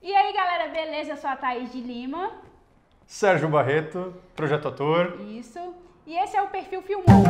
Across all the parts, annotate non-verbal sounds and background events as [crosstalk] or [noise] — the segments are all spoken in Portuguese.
E aí, galera, beleza? Eu sou a Thaís de Lima. Sérgio Barreto, projeto ator. Isso. E esse é o Perfil Filmou.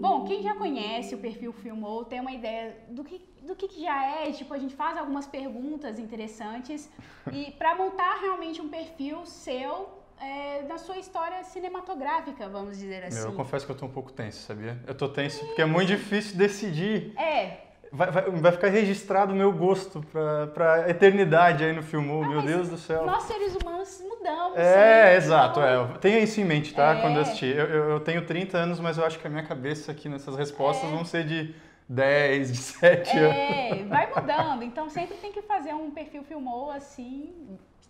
Bom, quem já conhece o Perfil Filmou tem uma ideia do que, do que que já é. Tipo, a gente faz algumas perguntas interessantes e para montar realmente um perfil seu é, da sua história cinematográfica, vamos dizer assim. Meu, eu confesso que eu tô um pouco tenso, sabia? Eu tô tenso porque é muito difícil decidir. É, Vai, vai, vai ficar registrado o meu gosto pra, pra eternidade aí no Filmou, meu mas Deus do céu. nós seres humanos mudamos. É, exato, então- é. Tenha isso em mente, tá? É. Quando eu assistir. Eu, eu, eu tenho 30 anos, mas eu acho que a minha cabeça aqui nessas respostas É. vão ser de 10, de 7 anos. É, vai mudando. Então sempre tem que fazer um perfil filmou assim,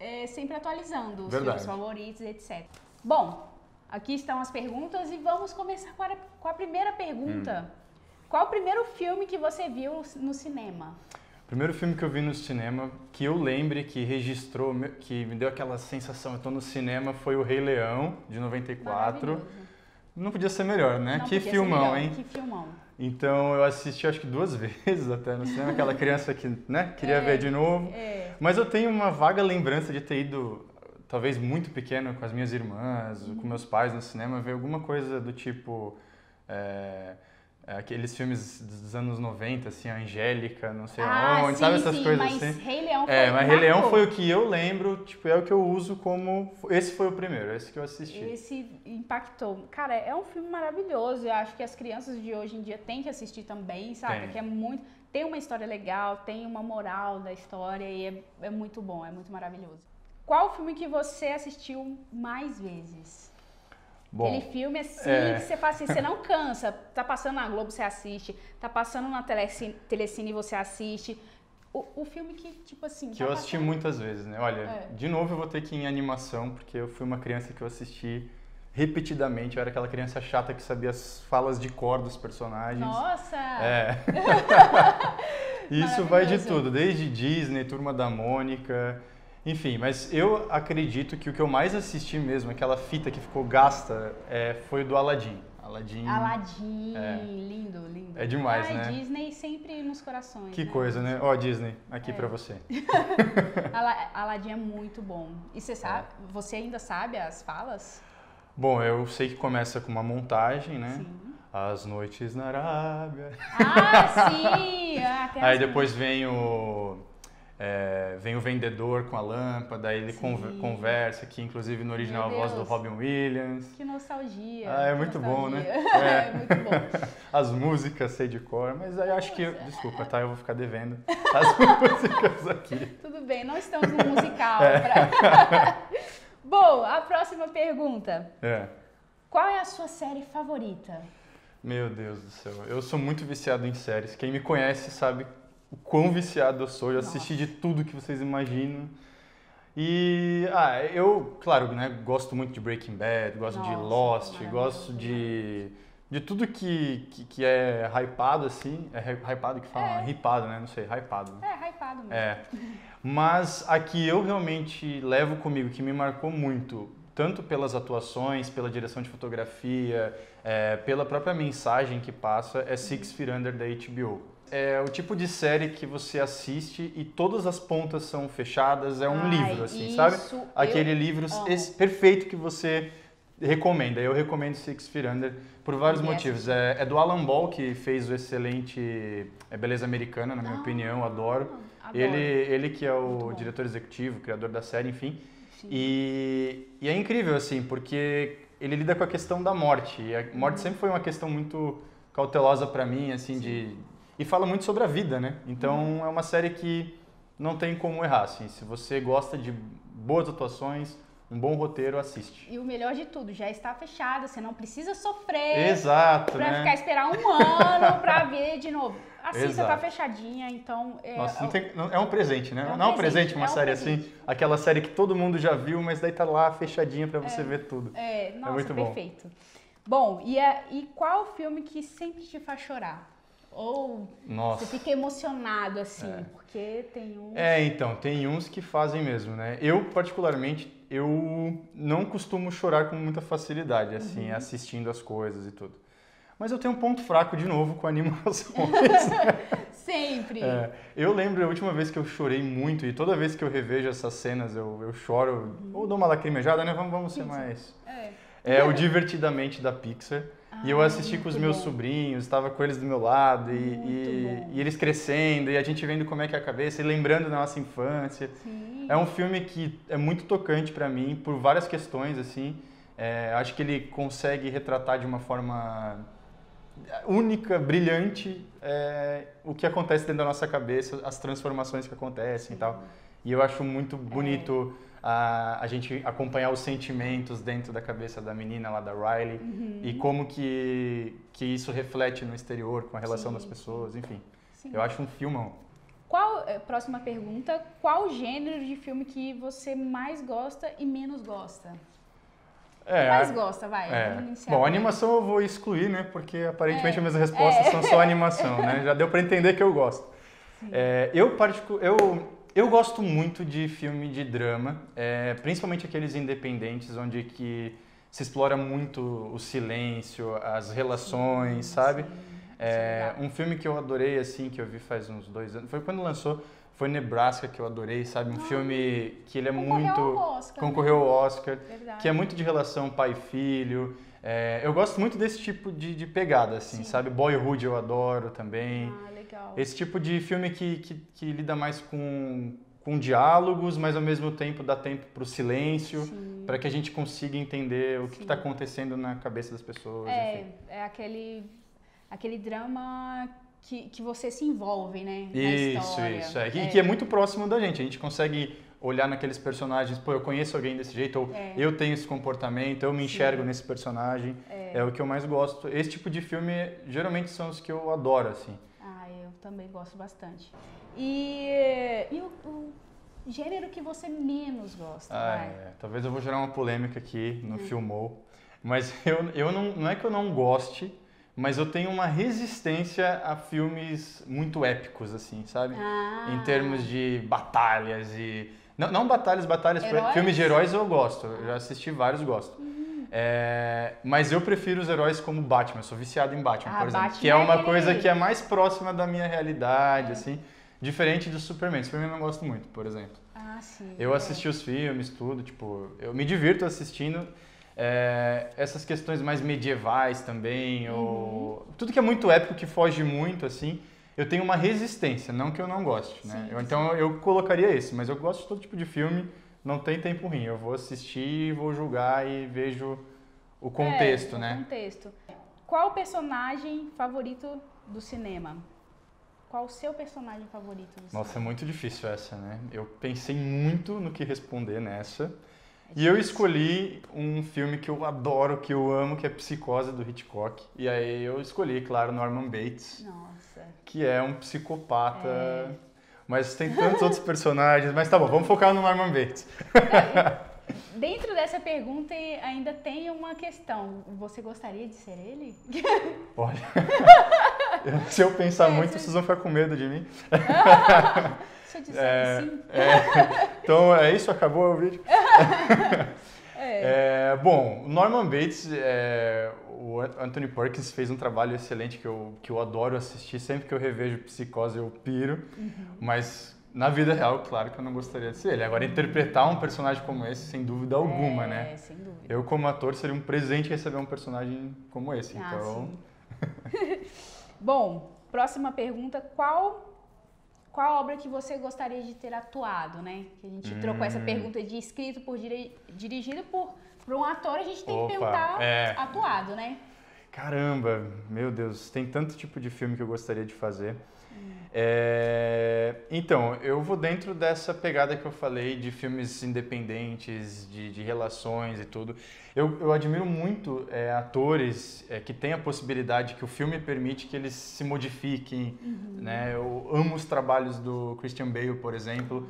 é, sempre atualizando os Verdade. filmes favoritos, etc. Bom, aqui estão as perguntas e vamos começar com a, com a primeira pergunta. Hum. Qual o primeiro filme que você viu no cinema? O primeiro filme que eu vi no cinema, que eu lembre, que registrou, que me deu aquela sensação, eu tô no cinema, foi o Rei Leão, de 94. Maravilhoso. Não podia ser melhor, né? Não que filmão, hein? Que filmão. Então eu assisti acho que duas [laughs] vezes até no cinema, aquela criança que, né, queria É, ver de novo. É, Mas eu tenho uma vaga lembrança de ter ido, talvez muito pequeno, com as minhas irmãs, Uhum. com meus pais no cinema, ver alguma coisa do tipo. é, é, aqueles filmes dos anos 90, assim, a Angélica, não sei ah, onde, sim, sabe essas sim, coisas mas assim? Rei Leão foi É, mas Rei Leão foi o que eu lembro, tipo, é o que eu uso como. Esse foi o primeiro, esse que eu assisti. Esse impactou. Cara, é um filme maravilhoso. Eu acho que as crianças de hoje em dia têm que assistir também, sabe? Tem. Que é muito. Tem uma história legal, tem uma moral da história e é, é muito bom, é muito maravilhoso. Qual o filme que você assistiu mais vezes? Bom, Aquele filme assim é. que você fala assim, você não cansa. Tá passando na Globo, você assiste. Tá passando na Telecine, Telecine você assiste. O, o filme que, tipo assim. que tá eu assisti passando- muitas vezes, né? Olha, É. de novo eu vou ter que ir em animação, porque eu fui uma criança que eu assisti repetidamente. Eu era aquela criança chata que sabia as falas de cor dos personagens. Nossa! É. [laughs] Isso vai de tudo, desde Disney, Turma da Mônica, enfim. Mas eu acredito que o que eu mais assisti mesmo, aquela fita que ficou gasta, é, foi o do Aladdin. Aladdin. Aladdin, É. lindo, lindo. É demais, Ai, né? Disney sempre nos corações. Que né? coisa, né? Ó, Disney, aqui É. pra você. [laughs] Ala- Aladdin é muito bom. E você sabe, você ainda sabe as falas? Bom, eu sei que começa com uma montagem, né? Sim. As noites na Arábia. Ah, [laughs] sim! Ah, Aí depois vem o. é, vem o vendedor com a lâmpada, aí ele Sim. conver- conversa, que inclusive no original a voz do. Robin Williams. Que nostalgia. Ah, é muito bom, né? nostalgia. [laughs] É. [laughs] É. muito bom. As músicas sei de cor, mas aí acho que. Nossa. Desculpa, tá? Eu vou ficar devendo as músicas aqui. Tudo bem, não estamos no musical. É. pra- bom, a próxima pergunta. É. Qual é a sua série favorita? Meu Deus do céu. Eu sou muito viciado em séries. Quem me conhece sabe o quão viciado eu sou. Eu assisti de tudo que vocês imaginam. E, ah, eu, claro, né, gosto muito de Breaking Bad, gosto de Nossa, Lost, maravilhoso, gosto de, de tudo que, que, que é hypado, assim. É hy- hypado que fala? É. Hypado, né? Não sei, hypado. né? É, hypado mesmo. É. [laughs] Mas a que eu realmente levo comigo, que me marcou muito, tanto pelas atuações, pela direção de fotografia, é, pela própria mensagem que passa, é Six Feet Under da HBO. É o tipo de série que você assiste e todas as pontas são fechadas, é um Ai, livro, assim, sabe? Aquele livro perfeito que você recomenda. Eu recomendo Six Feet Under por vários Yes. motivos. É, é do Alan Ball, que fez o excelente é, Beleza Americana, na minha Ah, opinião, adoro. Adoro. Ele, ele que é o diretor executivo, criador da série, enfim. Sim. E, e é incrível, assim, porque ele lida com a questão da morte. E a morte Uhum. sempre foi uma questão muito cautelosa pra mim, assim, de... E fala muito sobre a vida, né? Então Uhum. é uma série que não tem como errar, assim. Se você gosta de boas atuações, um bom roteiro, assiste. E o melhor de tudo, já está fechada, você não precisa sofrer Exato, pra né? ficar esperar um ano pra ver de novo. Assista, tá Exato. fechadinha, então. É, Nossa, não tem- não- é um presente, né? É um não é um presente, uma é um série presente. assim, aquela série que todo mundo já viu, mas daí tá lá fechadinha pra você É. ver tudo. é, nossa, muito bom. perfeito. Bom, e, é- e qual filme que sempre te faz chorar? Ou Nossa. você fica emocionado assim, É. porque tem um. É, então, tem uns que fazem mesmo, né? Eu, particularmente, eu não costumo chorar com muita facilidade, assim, Uhum. assistindo as coisas e tudo. Mas eu tenho um ponto fraco, de novo, com [laughs] animações. [laughs] É, eu lembro a última vez que eu chorei muito, e toda vez que eu revejo essas cenas eu, eu choro, uhum. ou dou uma lacrimejada, né? Vamos, vamos ser mais. É. é o Divertidamente da Pixar. Ah, e eu assisti com os meus bom. sobrinhos, estava com eles do meu lado, e, e, e, eles crescendo, e a gente vendo como é que é a cabeça, e lembrando da nossa infância. Sim. É um filme que é muito tocante para mim, por várias questões, assim. É, acho que ele consegue retratar de uma forma única, brilhante, é, o que acontece dentro da nossa cabeça, as transformações que acontecem e tal. E eu acho muito bonito é. a, a gente acompanhar os sentimentos dentro da cabeça da menina lá da Riley uhum. e como que, que isso reflete no exterior com a relação Sim. das pessoas, enfim. Sim. Eu acho um filmão. Qual, é, próxima pergunta, qual gênero de filme que você mais gosta e menos gosta? É, mais gosta, vai. É. Bom, animação eu vou excluir, né? Porque aparentemente é. as minhas respostas é. são só animação, né? [laughs] Já deu para entender que eu gosto. É, eu, particu eu, eu gosto muito de filme de drama, é, principalmente aqueles independentes, onde que se explora muito o silêncio, as relações, sim, sabe? Sim. É, um filme que eu adorei, assim, que eu vi faz uns dois anos, foi quando lançou, foi Nebraska que eu adorei, sabe? Um ah, filme que ele é concorreu muito. Ao Oscar, concorreu ao Oscar. Verdade. Que é muito de relação pai filho. É, eu gosto muito desse tipo de, de pegada, assim, Sim. sabe? Boyhood eu adoro também. Ah, legal. Esse tipo de filme que, que, que lida mais com, com diálogos, mas ao mesmo tempo dá tempo para o silêncio, para que a gente consiga entender o que está acontecendo na cabeça das pessoas. É, enfim. é aquele, aquele drama que, que você se envolve, né? Isso, isso. É. é. E que é muito próximo da gente. A gente consegue olhar naqueles personagens, pô, eu conheço alguém desse jeito, ou é. eu tenho esse comportamento, eu me enxergo Sim. nesse personagem. É. é. o que eu mais gosto. Esse tipo de filme geralmente são os que eu adoro, assim. Ah, eu também gosto bastante. E, e o, o gênero que você menos gosta? Ah, é. Talvez eu vou gerar uma polêmica aqui no hum. Filmou. Mas [laughs] eu, eu não, não é que eu não goste, mas eu tenho uma resistência a filmes muito épicos, assim, sabe? Ah. Em termos de batalhas e. Não, não batalhas, batalhas. Heróis? Filmes de heróis eu gosto, eu já assisti vários, gosto. Uhum. É, mas eu prefiro os heróis como Batman, eu sou viciado em Batman, ah, por exemplo. Batman que é uma é coisa que é mais próxima da minha realidade, é. assim. Diferente do Superman. Superman eu não gosto muito, por exemplo. Ah, sim. Eu assisti os filmes, tudo, tipo, eu me divirto assistindo. É, essas questões mais medievais também, uhum. ou tudo que é muito épico, que foge muito, assim, eu tenho uma resistência, não que eu não goste, né? Sim, eu, então eu colocaria esse, mas eu gosto de todo tipo de filme, não tem tempo ruim. Eu vou assistir, vou julgar e vejo o contexto, é, né? O contexto. Qual o personagem favorito do cinema? Qual o seu personagem favorito do cinema? Nossa, é muito difícil essa, né? Eu pensei muito no que responder nessa. E eu escolhi um filme que eu adoro, que eu amo, que é Psicose do Hitchcock. E aí eu escolhi, claro, Norman Bates. Nossa. Que é um psicopata. É. Mas tem tantos outros personagens. Mas tá bom, vamos focar no Norman Bates. Dentro dessa pergunta ainda tem uma questão. Você gostaria de ser ele? [laughs] Olha, [laughs] se eu pensar é, muito, vocês vão ficar com medo de mim. [laughs] É. É, [laughs] então é isso, acabou o vídeo. [laughs] É. é. bom, Norman Bates, é, o Anthony Perkins fez um trabalho excelente que eu, que eu adoro assistir. Sempre que eu revejo Psicose eu piro, uhum. mas na vida real, claro que eu não gostaria de ser ele. Agora, interpretar um personagem como esse, sem dúvida alguma, é, né? Sem dúvida. Eu, como ator, seria um presente receber um personagem como esse. Ah, então. [laughs] Bom, próxima pergunta: qual qual obra que você gostaria de ter atuado, né? Que a gente hum. trocou essa hum. pergunta de escrito por dirigido por, por um ator, a gente tem Opa, que perguntar é... atuado, né? Caramba, meu Deus, tem tanto tipo de filme que eu gostaria de fazer. É, então, eu vou dentro dessa pegada que eu falei de filmes independentes, de, de relações e tudo. Eu, eu admiro muito é, atores é, que têm a possibilidade que o filme permite que eles se modifiquem. Uhum. Né? Eu amo os trabalhos do Christian Bale, por exemplo.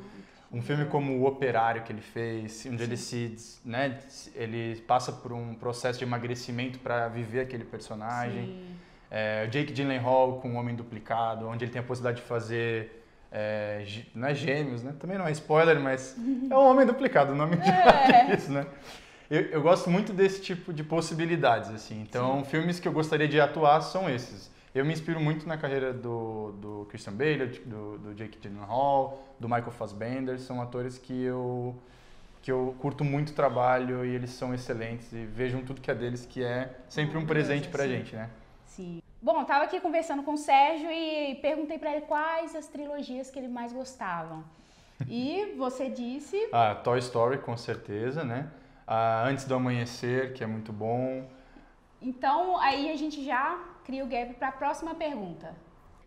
Um filme como O Operário que ele fez, onde Sim. ele se, né, ele passa por um processo de emagrecimento para viver aquele personagem. Sim. É, Jake Gyllenhaal com O Homem Duplicado, onde ele tem a possibilidade de fazer é, não é gêmeos, né? Também não é spoiler, mas [laughs] é um homem duplicado, o nome é. diz [laughs] isso, né? Eu, eu, gosto muito desse tipo de possibilidades, assim. Então, Sim. filmes que eu gostaria de atuar são esses. Eu me inspiro muito na carreira do, do Christian Bale, do, do Jake Gyllenhaal, do Michael Fassbender. São atores que eu, que eu curto muito o trabalho e eles são excelentes. E vejam tudo que é deles, que é sempre um presente pra gente, né? Sim. Bom, tava aqui conversando com o Sérgio e perguntei para ele quais as trilogias que ele mais gostava. E [laughs] você disse... ah, Toy Story, com certeza, né? Ah, Antes do Amanhecer, que é muito bom. Então, aí a gente já cria o gap para a próxima pergunta.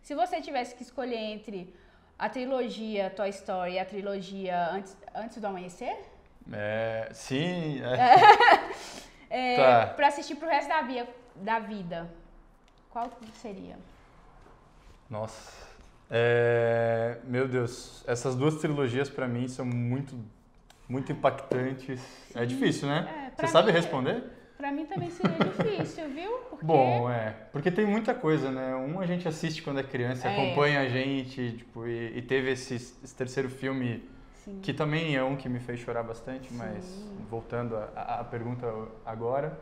Se você tivesse que escolher entre a trilogia Toy Story e a trilogia Antes, Antes do Amanhecer? É, sim. É. [laughs] é, Tá. Para assistir pro resto da, via, da vida, qual seria? Nossa. É, meu Deus, essas duas trilogias pra mim são muito, muito impactantes. É difícil, né? É, Você sabe mim, responder? Pra mim também seria difícil, viu? Porque Bom, é. Porque tem muita coisa, né? Um a gente assiste quando é criança, É. acompanha a gente, tipo, e, e teve esse, esse terceiro filme Sim. que também é um que me fez chorar bastante, mas voltando à pergunta agora.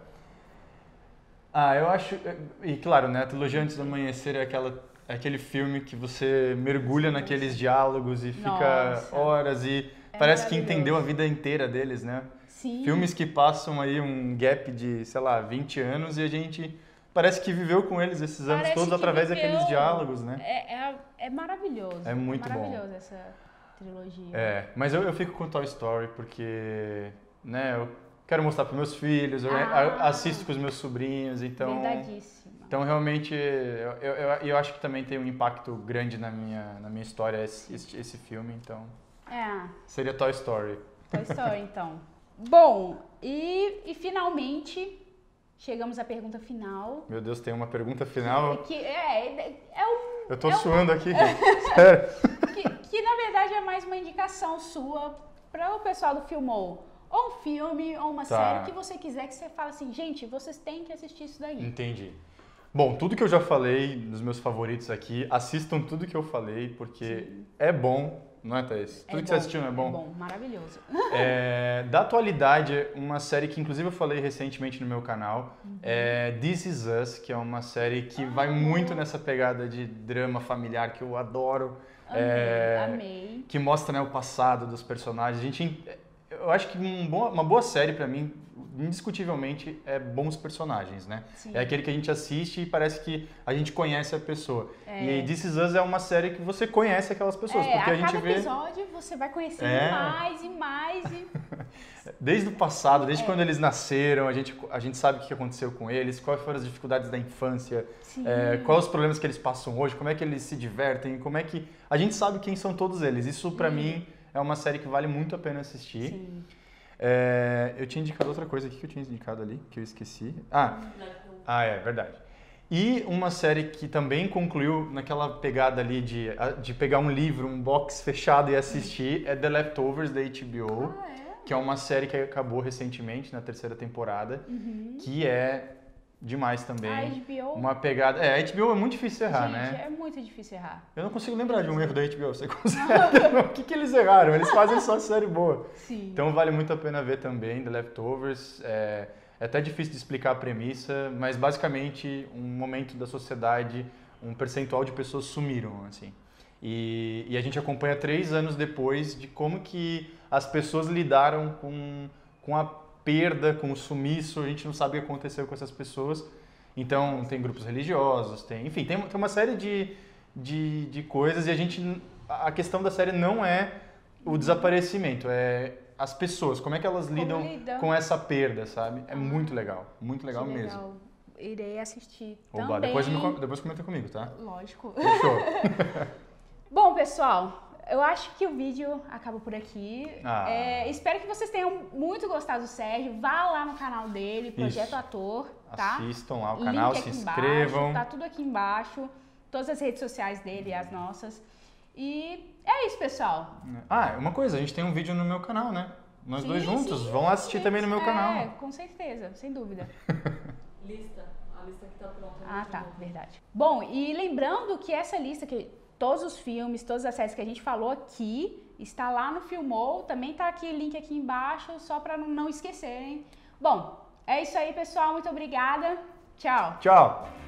Ah, eu acho. E claro, né? A trilogia Antes do Amanhecer é, aquela, é aquele filme que você mergulha naqueles diálogos e fica Nossa. horas e É parece que entendeu a vida inteira deles, né? Sim. Filmes que passam aí um gap de, sei lá, 20 anos e a gente parece que viveu com eles esses anos Parece todos através viveu. daqueles diálogos, né? É, é, é maravilhoso. É muito bom. maravilhoso essa trilogia. É, mas eu, eu fico com Toy Story porque, né, eu quero mostrar para meus filhos, eu Ah. a- assisto com os meus sobrinhos, então... Verdadeíssima. Então, realmente, eu, eu, eu, acho que também tem um impacto grande na minha, na minha história esse, esse, esse filme, então... É, Seria Toy Story. Toy Story, então. Bom, e, e finalmente chegamos à pergunta final. Meu Deus, tem uma pergunta final. Que é, é um, Eu tô é um- suando aqui, gente. [laughs] Sério. que, que na verdade é mais uma indicação sua para o pessoal do Filmou. Ou um filme, ou uma Tá. série que você quiser que você fale assim, gente, vocês têm que assistir isso daí. Entendi. Bom, tudo que eu já falei nos meus favoritos aqui, assistam tudo que eu falei, porque é bom, não é, Thaís? Tudo É que você bom, assistiu não é bom? É bom, maravilhoso. É, da atualidade, uma série que inclusive eu falei recentemente no meu canal Uhum. é This Is Us, que é uma série que vai muito nessa pegada de drama familiar que eu adoro. Amei, É, amei. que mostra né, o passado dos personagens. A gente, eu acho que um bom- uma boa série pra mim, indiscutivelmente, é bons personagens, né? Sim. É aquele que a gente assiste e parece que a gente conhece a pessoa. É. E This Is Us é uma série que você conhece aquelas pessoas, É, porque a, a gente cada vê episódio você vai conhecendo É. mais e mais e [laughs] desde o passado, desde É. quando eles nasceram, a gente, a gente sabe o que aconteceu com eles, quais foram as dificuldades da infância, é, quais os problemas que eles passam hoje, como é que eles se divertem, como é que a gente sabe quem são todos eles. Isso pra mim é uma série que vale muito a pena assistir. Sim. É, eu tinha indicado outra coisa aqui que eu tinha indicado ali, que eu esqueci. Ah, ah é verdade. E uma série que também concluiu naquela pegada ali de, de pegar um livro, um box fechado e assistir, é The Leftovers da HBO, Ah, é? que é uma série que acabou recentemente na terceira temporada, Uhum. que é demais também. A HBO, Uma pegada. É, a HBO é muito difícil errar, gente, né? é muito difícil errar. Eu não consigo lembrar de um erro da HBO. Você [laughs] consegue? o que, que eles erraram? Eles fazem só série boa. Sim. Então vale muito a pena ver também The Leftovers. É, é até difícil de explicar a premissa, mas basicamente um momento da sociedade, um percentual de pessoas sumiram, assim. E, e a gente acompanha três anos depois de como que as pessoas lidaram com, com a perda, com o sumiço. A gente não sabe o que aconteceu com essas pessoas. Então tem grupos religiosos, tem, enfim, tem, tem uma série de, de, de coisas e a gente a questão da série não é o desaparecimento, é as pessoas, como é que elas lidam com essa perda, sabe? É muito legal, muito legal Que mesmo. Irei assistir Oba, também. depois, depois comenta comigo, tá? Lógico. Fechou. [laughs] Bom, pessoal, eu acho que o vídeo acaba por aqui. Ah. É, espero que vocês tenham muito gostado do Sérgio. Vá lá no canal dele, Projeto Isso. Ator, tá? Assistam lá o Link canal, aqui se embaixo, inscrevam. tá tudo aqui embaixo. Todas as redes sociais dele e as nossas. E é isso, pessoal. Ah, uma coisa, a gente tem um vídeo no meu canal, né? Nós Sim, dois juntos, sim, vão lá assistir sim. também no meu É, canal. com certeza, sem dúvida. [laughs] Lista. A lista que tá pronta. Ah, no tá, verdade. Bom, e lembrando que essa lista, que todos os filmes, todas as séries que a gente falou aqui, está lá no Filmou, também tá aqui, link aqui embaixo, só para não, não esquecerem. Bom, é isso aí, pessoal, muito obrigada. Tchau. Tchau!